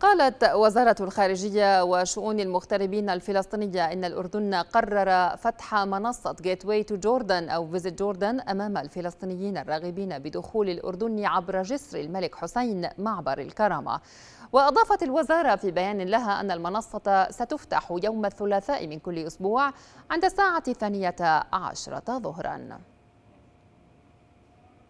قالت وزارة الخارجية وشؤون المغتربين الفلسطينية إن الأردن قرر فتح منصة Gateway to Jordan أو Visit Jordan أمام الفلسطينيين الراغبين بدخول الأردن عبر جسر الملك حسين معبر الكرامة. وأضافت الوزارة في بيان لها أن المنصة ستفتح يوم الثلاثاء من كل أسبوع عند الساعة الثانية عشرة ظهراً.